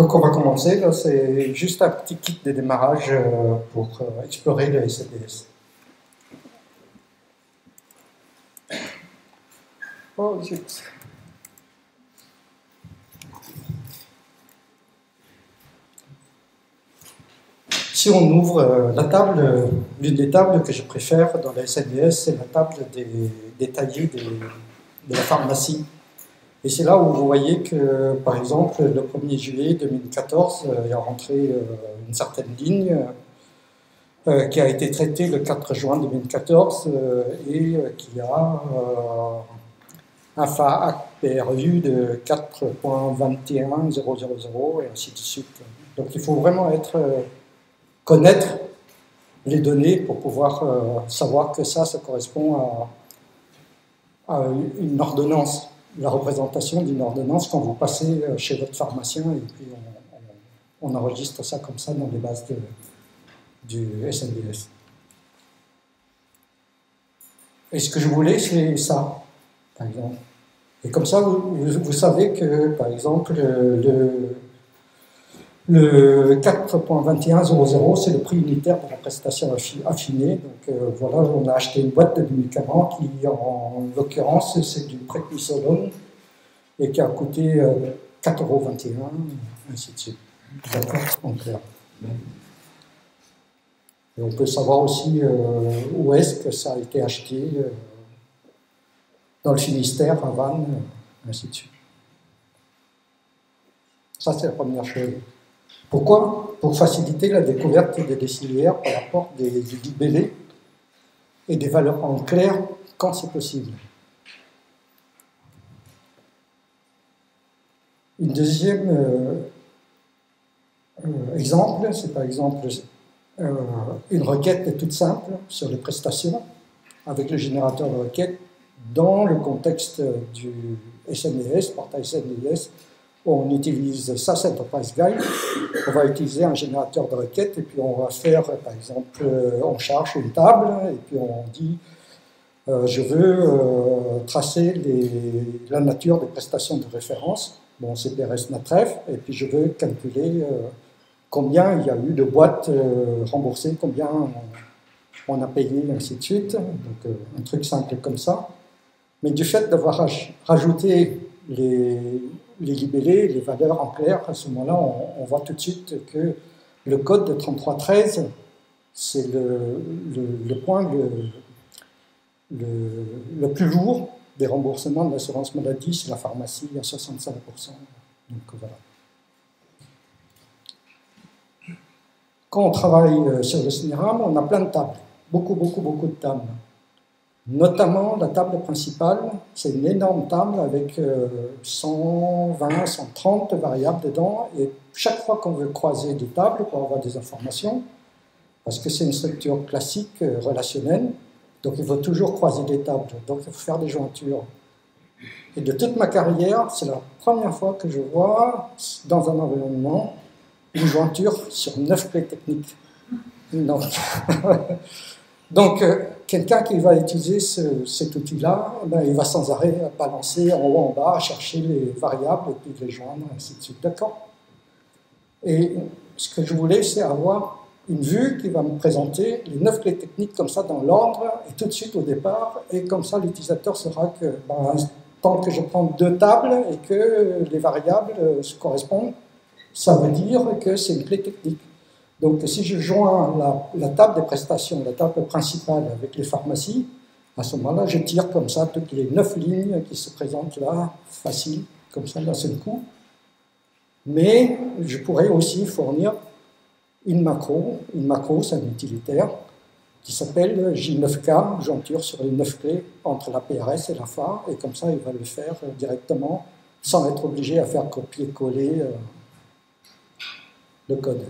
Donc on va commencer, c'est juste un petit kit de démarrage euh, pour euh, explorer le SLDS. Oh. Si on ouvre euh, la table, l'une des tables que je préfère dans la SLDS, c'est la table des détaillée de la pharmacie. Et c'est là où vous voyez que, par exemple, le 1er juillet 2014, euh, il y a rentré euh, une certaine ligne euh, qui a été traitée le 4 juin 2014 et qui a un FAAC PRU de 4.21000 et ainsi de suite. Donc il faut vraiment être, connaître les données pour pouvoir savoir que ça, ça correspond à une ordonnance la représentation d'une ordonnance quand vous passez euh, chez votre pharmacien et puis on, enregistre ça comme ça dans les bases du SNDS. Et ce que je voulais, c'est ça, par exemple. Et comme ça, vous, savez que, par exemple, le, le 4.2100, c'est le prix unitaire de la prestation affinée. Donc euh, voilà, on a acheté une boîte de médicaments qui, en, l'occurrence, c'est du préquisolone et qui a coûté 4,21 euh, euros, ainsi de suite. D'accord En clair. Et on peut savoir aussi euh, où est-ce que ça a été acheté, dans le Finistère, à Vannes, ainsi de suite. Ça, c'est la première chose. Pourquoi? Pour faciliter la découverte des déciliaires par rapport des, des libellés et des valeurs en clair quand c'est possible. Une deuxième euh, euh, exemple, c'est par exemple euh, une requête toute simple sur les prestations avec le générateur de requête dans le contexte du SNES, portail SNES, on utilise SAS Enterprise Guide, on va utiliser un générateur de requêtes et puis on va faire, par exemple, euh, on charge une table et puis on dit euh, je veux euh, tracer la nature des prestations de référence, bon CPRS Natref, et puis je veux calculer combien il y a eu de boîtes remboursées, combien on, on, a payé, ainsi de suite. Donc un truc simple comme ça. Mais du fait d'avoir rajouté les, les libellés, les valeurs en clair, à ce moment-là, on, voit tout de suite que le code de 3313, c'est le, point le, plus lourd des remboursements de l'assurance maladie, c'est la pharmacie à 65%. Donc voilà. Quand on travaille euh, sur le SNIRAM, on a plein de tables, beaucoup, beaucoup, beaucoup de tables. Notamment la table principale, c'est une énorme table avec 120, euh, 130 variables dedans. Et chaque fois qu'on veut croiser des tables pour avoir des informations, parce que c'est une structure classique euh, relationnelle, donc il faut toujours croiser des tables, donc il faut faire des jointures. Et de toute ma carrière, c'est la première fois que je vois dans un environnement une jointure sur neuf clés techniques. Donc, donc euh, quelqu'un qui va utiliser cet outil-là, ben, il va sans arrêt balancer en haut, en bas, chercher les variables et puis les joindre, ainsi de suite. D'accord? Et ce que je voulais, c'est avoir une vue qui va me présenter les neuf clés techniques comme ça dans l'ordre et tout de suite au départ. Et comme ça, l'utilisateur saura que ben, tant que je prends deux tables et que les variables se correspondent, ça veut dire que c'est une clé technique. Donc si je joins la, table des prestations, la table principale avec les pharmacies, à ce moment-là, je tire comme ça toutes les neuf lignes qui se présentent là, facile, comme ça d'un seul coup. Mais je pourrais aussi fournir une macro. Une macro, c'est un utilitaire qui s'appelle J9K, jointure sur les neuf clés entre la PRS et la FA, et comme ça, il va le faire directement sans être obligé à faire copier-coller euh, le code.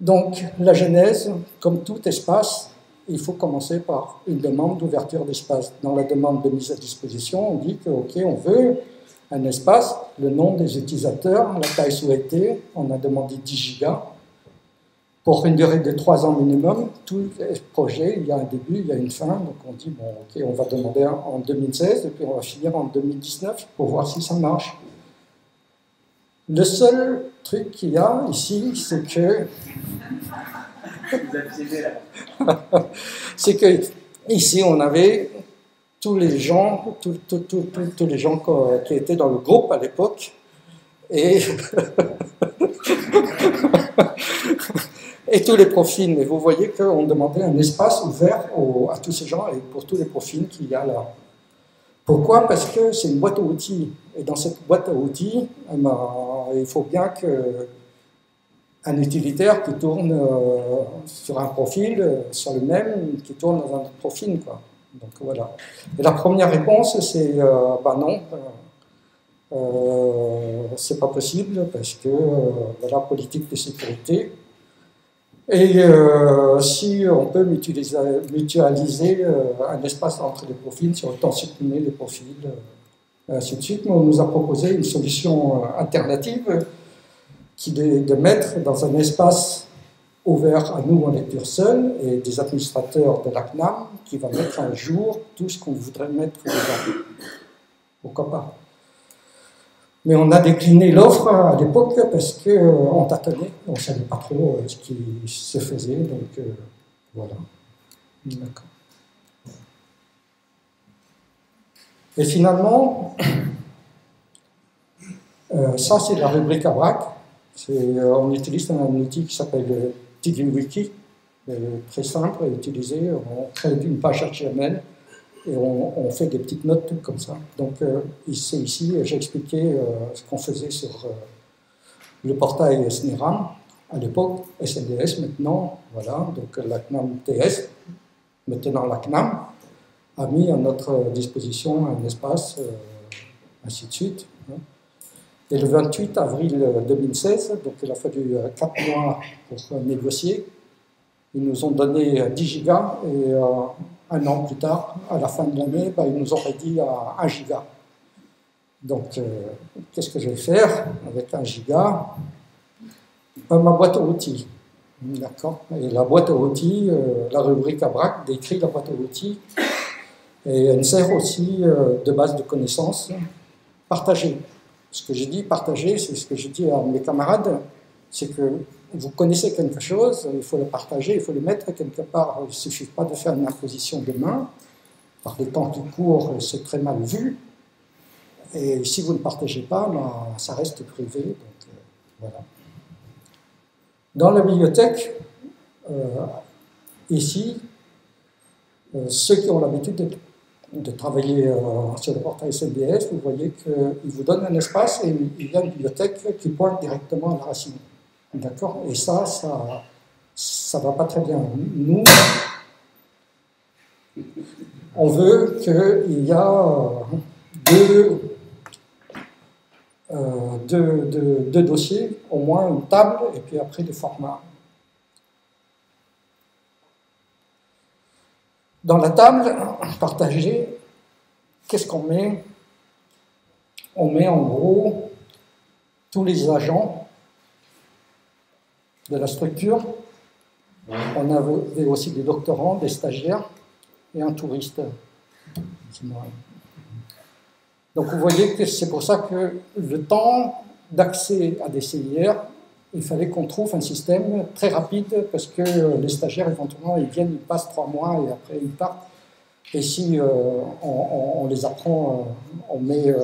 Donc, la genèse, comme tout espace, il faut commencer par une demande d'ouverture d'espace. Dans la demande de mise à disposition, on dit que, OK, on veut un espace, le nom des utilisateurs, la taille souhaitée, on a demandé 10 gigas. pour une durée de trois ans minimum. Tout projet, il y a un début, il y a une fin. Donc on dit, bon, ok, on va demander en 2016 et puis on va finir en 2019 pour voir si ça marche. Le seul truc qu'il y a ici, c'est que. c'est que ici, on avait tous les gens, tous, tous les gens qui étaient dans le groupe à l'époque. Et et tous les profils. Mais vous voyez qu'on demandait un espace ouvert à tous ces gens et pour tous les profils qu'il y a là. Pourquoi? Parce que c'est une boîte à outils. Et dans cette boîte à outils, eh ben, il faut bien que un utilitaire qui tourne euh, sur un profil euh, soit le même qui tourne dans un autre profil. Donc voilà. Et la première réponse, c'est euh, bah non, euh, c'est pas possible parce que la politique de sécurité, et euh, si on peut mutualiser, euh, un espace entre les profils, si autant supprimer les profils, euh, ainsi de suite. Mais on nous a proposé une solution alternative qui est de mettre dans un espace ouvert à nous en lecture seule et des administrateurs de la CNAM qui va mettre un jour tout ce qu'on voudrait mettre dedans. Pourquoi pas? Mais on a décliné l'offre à l'époque parce qu'on euh, tâtonnait, on ne savait pas trop euh, ce qui se faisait, donc euh. Et finalement, ça c'est la rubrique ABRAC. on utilise un outil qui s'appelle TiddlyWiki, très simple à utiliser. On crée une page HTML et on, fait des petites notes comme ça. Donc euh, ici, j'ai expliqué euh, ce qu'on faisait sur euh, le portail SNIRAM à l'époque, SNDS maintenant, voilà, donc la CNAM TS, maintenant la CNAM, a mis à notre disposition un espace, ainsi de suite. Hein. Et le 28 avril 2016, donc il a fallu 4 mois pour négocier, ils nous ont donné 10 gigas et un an plus tard, à la fin de l'année, ben, ils nous auraient dit à 1 giga. Donc, euh, qu'est-ce que je vais faire avec 1 giga? Ben, Ma boîte à outils. D'accord? Et la boîte à outils, euh, la rubrique ABRAC décrit la boîte à outils et elle sert aussi euh, de base de connaissances partagée. Ce que j'ai dit partager, c'est ce que j'ai dit à mes camarades, c'est que vous connaissez quelque chose, il faut le partager, il faut le mettre quelque part. Il ne suffit pas de faire une imposition de main. Par les temps qui courent, c'est très mal vu. Et si vous ne partagez pas, ben, ça reste privé. Euh, voilà. Dans la bibliothèque, euh, ici, euh, ceux qui ont l'habitude de, travailler sur le portail CBS, vous voyez qu'il vous donne un espace et il y a une bibliothèque qui pointe directement à la racine. D'accord Et ça, ça ça va pas très bien. Nous, on veut qu'il y a deux, euh, deux, deux, dossiers, au moins une table et puis après des formats. Dans la table partagée, qu'est-ce qu'on met? On met en gros tous les agents de la structure. On avait aussi des doctorants, des stagiaires et un touriste. Donc vous voyez que c'est pour ça que le temps d'accès à des CIR, il fallait qu'on trouve un système très rapide parce que les stagiaires, éventuellement, ils viennent, ils passent trois mois et après ils partent. Et si euh, on, les apprend, euh, on met euh,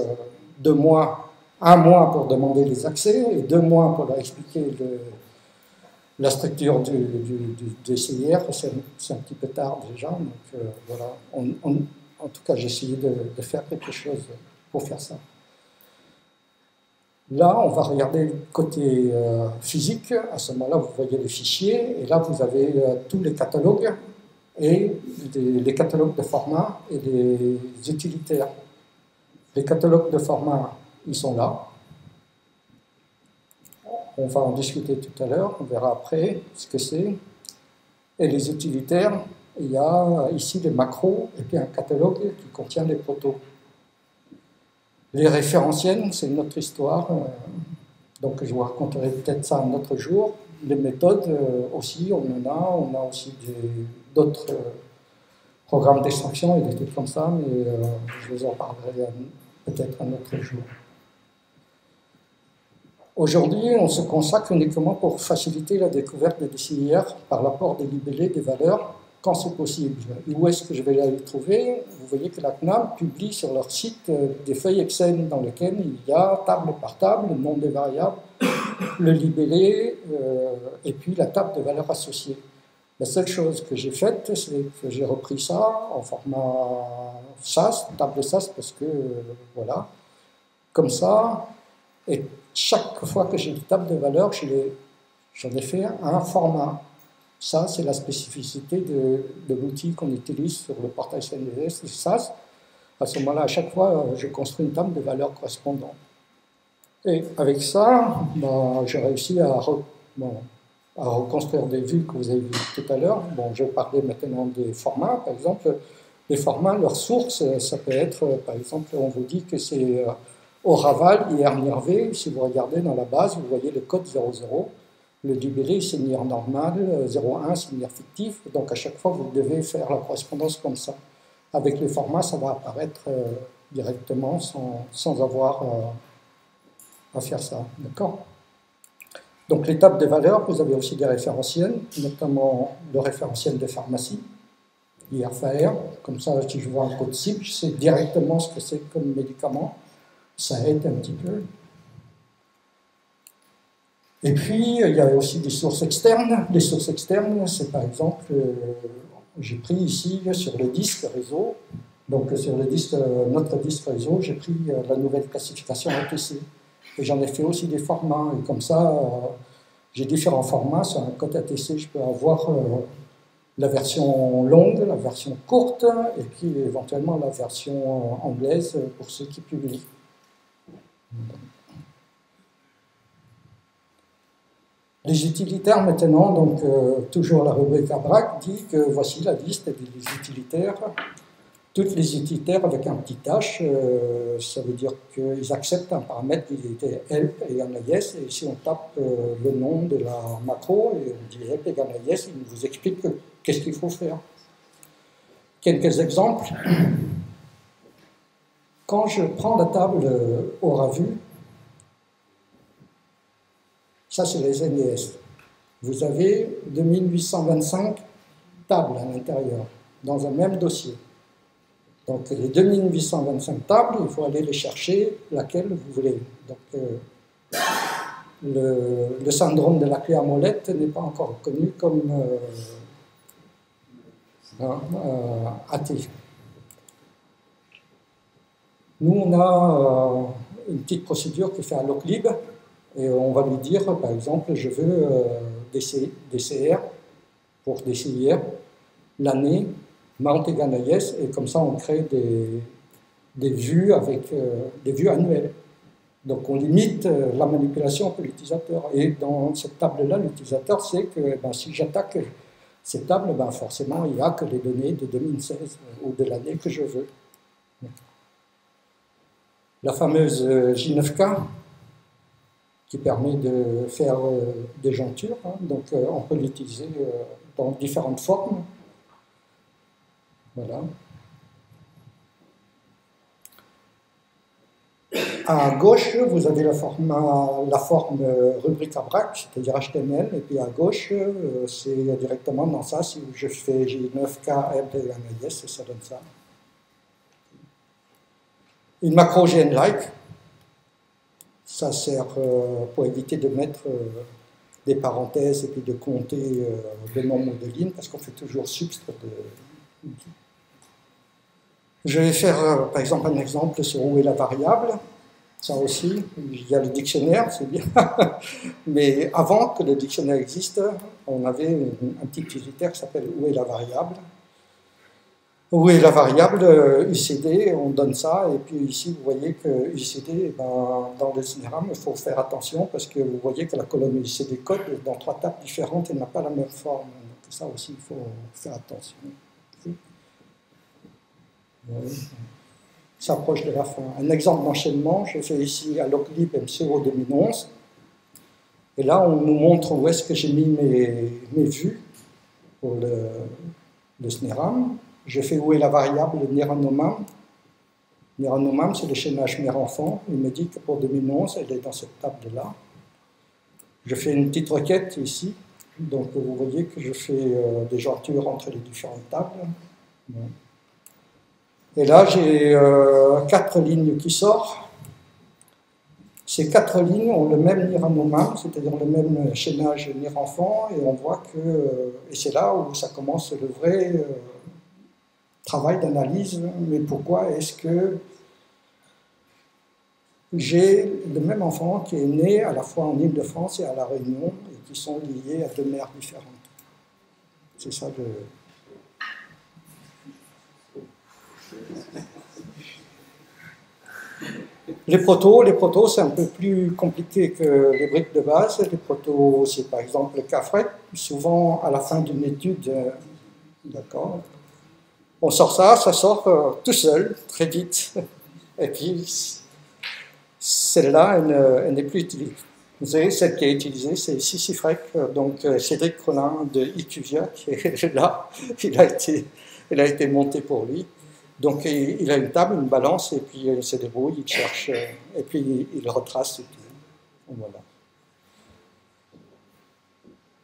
deux mois, un mois pour demander les accès et deux mois pour leur expliquer le, la structure du, du, CIR, c'est un petit peu tard déjà. Donc euh, voilà, en tout cas, j'ai essayé de, faire quelque chose pour faire ça. Là, on va regarder le côté euh, physique. À ce moment-là, vous voyez les fichiers. Et là, vous avez euh, tous les catalogues et les catalogues de format et les utilitaires. Les catalogues de format, ils sont là. On va en discuter tout à l'heure, on verra après ce que c'est. Et les utilitaires, il y a ici les macros et puis un catalogue qui contient les protos. Les référentiels, c'est une autre histoire, euh, donc je vous raconterai peut-être ça un autre jour. les méthodes aussi, on en a, on a aussi d'autres programmes d'extraction et des trucs comme ça, mais je vous en parlerai peut-être un autre jour. Aujourd'hui, on se consacre uniquement pour faciliter la découverte des DCIR par l'apport des libellés des valeurs quand c'est possible. où est-ce que je vais les trouver? Vous voyez que la CNAM publie sur leur site euh, des feuilles Excel dans lesquelles il y a table par table, le nom des variables, le libellé euh, et puis la table de valeurs associées. La seule chose que j'ai faite, c'est que j'ai repris ça en format SAS, table SAS, parce que euh, voilà, comme ça, et chaque fois que j'ai une table de valeurs, j'en ai fait un format. Ça, c'est la spécificité de, l'outil qu'on utilise sur le portail CNDS, SAS. À ce moment-là, à chaque fois, je construis une table de valeurs correspondantes. Et avec ça, bah, j'ai réussi à, reconstruire des vues que vous avez vues tout à l'heure. Bon, je parler maintenant des formats. Par exemple, les formats, leur source, ça peut être, par exemple, on vous dit que c'est euh, au Raval, IR si vous regardez dans la base, vous voyez le code 00. Le c'est NIR normal, 01, c'est NIR fictif. Donc à chaque fois, vous devez faire la correspondance comme ça. Avec les formats, ça va apparaître euh, directement sans, sans avoir euh, à faire ça. D'accord? Donc l'étape des valeurs, vous avez aussi des référentiels, notamment le référentiel de pharmacie, IRFAR. Comme ça, si je vois un code cible, je sais directement ce que c'est comme médicament ça aide un petit peu. Et puis, il y a aussi des sources externes. Les sources externes, c'est par exemple, euh, j'ai pris ici sur le disque réseau, donc sur le disque, notre disque réseau, j'ai pris euh, la nouvelle classification ATC. Et j'en ai fait aussi des formats. Et comme ça, euh, j'ai différents formats. Sur un code ATC, je peux avoir la version longue, la version courte, et puis éventuellement la version anglaise pour ceux qui publient. Les utilitaires maintenant, donc euh, toujours la rubrique ABRAC, dit que voici la liste des utilitaires. Toutes les utilitaires avec un petit h, euh, ça veut dire qu'ils acceptent un paramètre qui était help égale à yes, et si on tape euh, le nom de la macro et on dit help égale à yes, il vous explique qu'est-ce qu'il faut faire. Quelques exemples. Quand je prends la table au ravu, ça c'est les NES, vous avez 2825 tables à l'intérieur, dans un même dossier. Donc les 2825 tables, il faut aller les chercher laquelle vous voulez. Donc euh, le, syndrome de la clé à molette n'est pas encore connu comme euh, hein, euh, athée. Nous, on a euh, une petite procédure qui fait un loclib et on va lui dire, par exemple, je veux euh, des, CR pour des CIR, l'année, Mount yes, et comme ça on crée des, vues avec euh, des vues annuelles. Donc on limite la manipulation pour l'utilisateur. Et dans cette table-là, l'utilisateur sait que ben, si j'attaque cette table, ben, forcément il n'y a que les données de 2016 ou de l'année que je veux la fameuse euh, J9K qui permet de faire euh, des jonctures. Hein. donc euh, on peut l'utiliser dans différentes formes. Voilà. À gauche, vous avez la forme, la forme rubrique ABRAC, c'est-à-dire HTML, et puis à gauche, c'est directement dans ça, si je fais J9K, et ça donne ça une macro like Ça sert euh, pour éviter de mettre euh, des parenthèses et puis de compter euh, le nombre de lignes, parce qu'on fait toujours substrat de. Je vais faire par exemple un exemple sur où est la variable. Ça aussi, il y a le dictionnaire, c'est bien. Mais avant que le dictionnaire existe, on avait un petit utilitaire qui s'appelle où est la variable. Où est la variable UCD On donne ça, et puis ici, vous voyez que UCD, eh ben, dans le diagramme, il faut faire attention parce que vous voyez que la colonne UCD code dans trois tables différentes, elle n'a pas la même forme. Donc ça aussi, il faut faire attention. Ça approche de la fin. Un exemple d'enchaînement, je fais ici à l'OCLIP MCO 2011. Et là, on nous montre où est-ce que j'ai mis mes, vues pour le, le. Je fais où est la variable Niranomam. Niranomam, c'est le chaînage mère-enfant. Il me dit que pour 2011, elle est dans cette table-là. Je fais une petite requête ici. Donc vous voyez que je fais euh, des jointures entre les différentes tables. Et là, j'ai euh, quatre lignes qui sortent. Ces quatre lignes ont le même niranomam, c'est-à-dire le même chaînage nir-enfant, et on voit que, et c'est là où ça commence le vrai euh, travail d'analyse, mais pourquoi est-ce que j'ai le même enfant qui est né à la fois en Ile-de-France et à La Réunion, et qui sont liés à deux mères différentes. C'est ça le... Les protos, les protos, c'est un peu plus compliqué que les briques de base. Les protos, c'est par exemple le CAFRET. Souvent, à la fin d'une étude, d'accord, on sort ça, ça sort euh, tout seul, très vite. Et puis, celle-là, elle, n'est plus utilisée. Vous savez, celle qui est utilisée, c'est Sissifrec, donc euh, Cédric Collin de IQVIA, qui est là. Il a été, elle a été montée pour lui. Donc il a une table, une balance, et puis il se débrouille, il cherche, euh, et puis il retrace. Et voilà.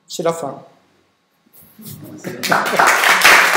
C'est la fin.